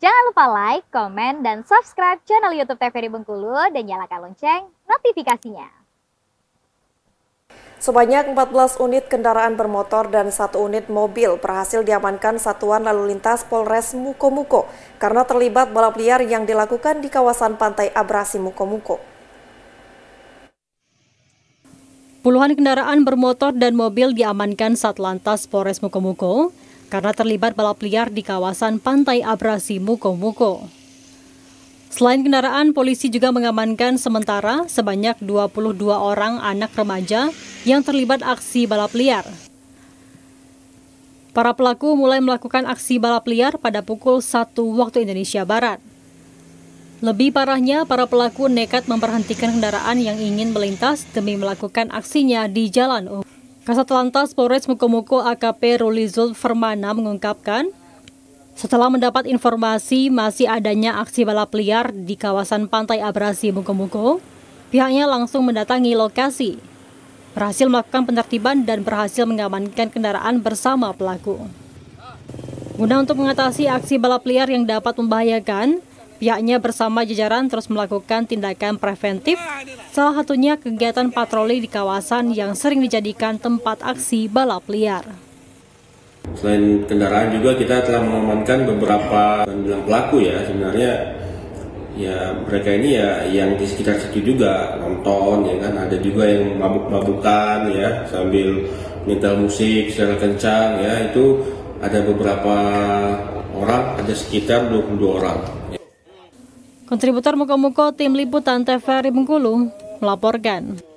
Jangan lupa like, komen, dan subscribe channel YouTube TVRI Bengkulu dan nyalakan lonceng notifikasinya. Sebanyak 14 unit kendaraan bermotor dan satu unit mobil berhasil diamankan Satuan Lalu Lintas Polres Mukomuko karena terlibat balap liar yang dilakukan di kawasan Pantai Abrasi Mukomuko. Puluhan kendaraan bermotor dan mobil diamankan Satlantas Polres Mukomuko karena terlibat balap liar di kawasan Pantai Abrasi Mukomuko. Selain kendaraan, polisi juga mengamankan sementara sebanyak 22 orang anak remaja yang terlibat aksi balap liar. Para pelaku mulai melakukan aksi balap liar pada pukul 1 waktu Indonesia Barat. Lebih parahnya, para pelaku nekat memberhentikan kendaraan yang ingin melintas demi melakukan aksinya di jalan. Kasat Lantas Polres Mukomuko AKP Rulizul Fermana mengungkapkan, setelah mendapat informasi masih adanya aksi balap liar di kawasan Pantai Abrasi Mukomuko, pihaknya langsung mendatangi lokasi, berhasil melakukan penertiban dan berhasil mengamankan kendaraan bersama pelaku. Guna untuk mengatasi aksi balap liar yang dapat membahayakan, Pihaknya bersama jajaran terus melakukan tindakan preventif, salah satunya kegiatan patroli di kawasan yang sering dijadikan tempat aksi balap liar. Selain kendaraan juga kita telah mengamankan beberapa bilang pelaku ya sebenarnya ya mereka ini ya yang di sekitar situ juga nonton ya kan ada juga yang mabuk-mabukan ya sambil nyetel musik secara kencang ya itu ada beberapa orang ada sekitar 22 orang. Kontributor Muko-Muko Tim Liputan TVRI Bengkulu melaporkan.